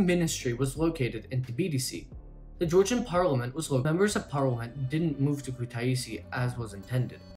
ministry was located in Tbilisi. The Georgian parliament was located. Members of parliament didn't move to Kutaisi as was intended.